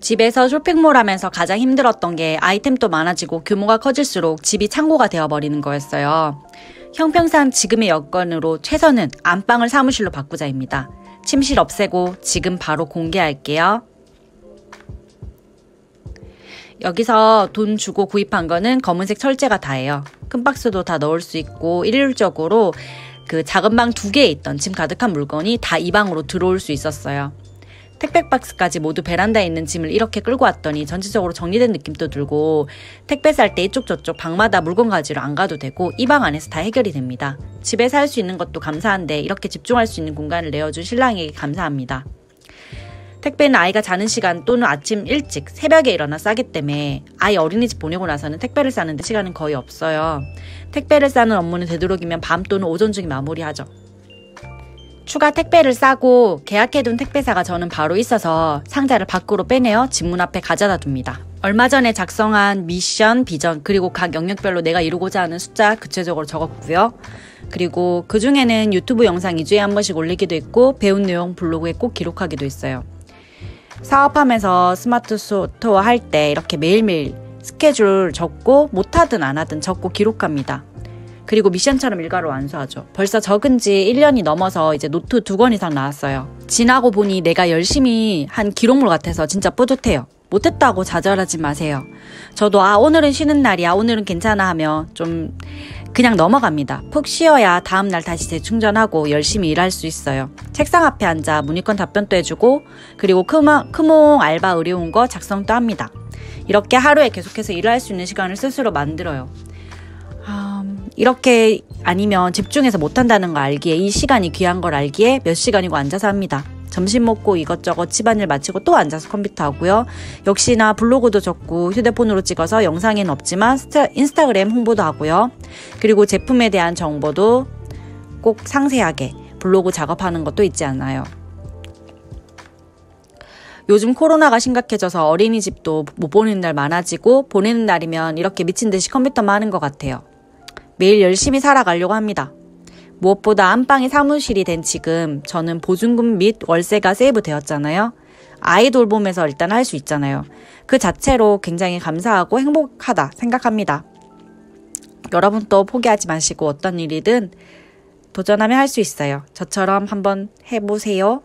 집에서 쇼핑몰 하면서 가장 힘들었던 게 아이템도 많아지고 규모가 커질수록 집이 창고가 되어버리는 거였어요. 형평상 지금의 여건으로 최선은 안방을 사무실로 바꾸자입니다. 침실 없애고 지금 바로 공개할게요. 여기서 돈 주고 구입한 거는 검은색 철제가 다예요. 큰 박스도 다 넣을 수 있고 일률적으로 그 작은 방 두 개에 있던 짐 가득한 물건이 다 이 방으로 들어올 수 있었어요. 택배 박스까지 모두 베란다에 있는 짐을 이렇게 끌고 왔더니 전체적으로 정리된 느낌도 들고 택배 쌀때 이쪽 저쪽 방마다 물건 가지러 안 가도 되고 이 방 안에서 다 해결이 됩니다. 집에서 할 수 있는 것도 감사한데 이렇게 집중할 수 있는 공간을 내어준 신랑에게 감사합니다. 택배는 아이가 자는 시간 또는 아침 일찍 새벽에 일어나 싸기 때문에 아이 어린이집 보내고 나서는 택배를 싸는데 시간은 거의 없어요. 택배를 싸는 업무는 되도록이면 밤 또는 오전 중에 마무리하죠. 추가 택배를 싸고 계약해둔 택배사가 저는 바로 있어서 상자를 밖으로 빼내어 집 문 앞에 가져다 둡니다. 얼마 전에 작성한 미션, 비전, 그리고 각 영역별로 내가 이루고자 하는 숫자 구체적으로 적었고요. 그리고 그 중에는 유튜브 영상 2주에 한 번씩 올리기도 했고 배운 내용 블로그에 꼭 기록하기도 했어요. 사업하면서 스마트 스토어 할 때 이렇게 매일매일 스케줄 적고 못하든 안 하든 적고 기록합니다. 그리고 미션처럼 일과를 완수하죠. 벌써 적은 지 1년이 넘어서 이제 노트 두 권 이상 나왔어요. 지나고 보니 내가 열심히 한 기록물 같아서 진짜 뿌듯해요. 못했다고 좌절하지 마세요. 저도 아, 오늘은 쉬는 날이야. 오늘은 괜찮아 하며 좀 그냥 넘어갑니다. 푹 쉬어야 다음날 다시 재충전하고 열심히 일할 수 있어요. 책상 앞에 앉아 문의건 답변도 해주고 그리고 크몽, 크몽 알바 의뢰온 거 작성도 합니다. 이렇게 하루에 계속해서 일을 할수 있는 시간을 스스로 만들어요. 이렇게 아니면 집중해서 못한다는 걸 알기에 이 시간이 귀한 걸 알기에 몇 시간이고 앉아서 합니다. 점심 먹고 이것저것 집안일 마치고 또 앉아서 컴퓨터 하고요. 역시나 블로그도 적고 휴대폰으로 찍어서 영상에는 없지만 스타, 인스타그램 홍보도 하고요. 그리고 제품에 대한 정보도 꼭 상세하게 블로그 작업하는 것도 있지 않아요. 요즘 코로나가 심각해져서 어린이집도 못 보내는 날 많아지고 보내는 날이면 이렇게 미친 듯이 컴퓨터만 하는 것 같아요. 매일 열심히 살아가려고 합니다. 무엇보다 안방이 사무실이 된 지금 저는 보증금 및 월세가 세이브 되었잖아요. 아이 돌보면서 일단 할 수 있잖아요. 그 자체로 굉장히 감사하고 행복하다 생각합니다. 여러분도 포기하지 마시고 어떤 일이든 도전하면 할수 있어요. 저처럼 한번 해보세요.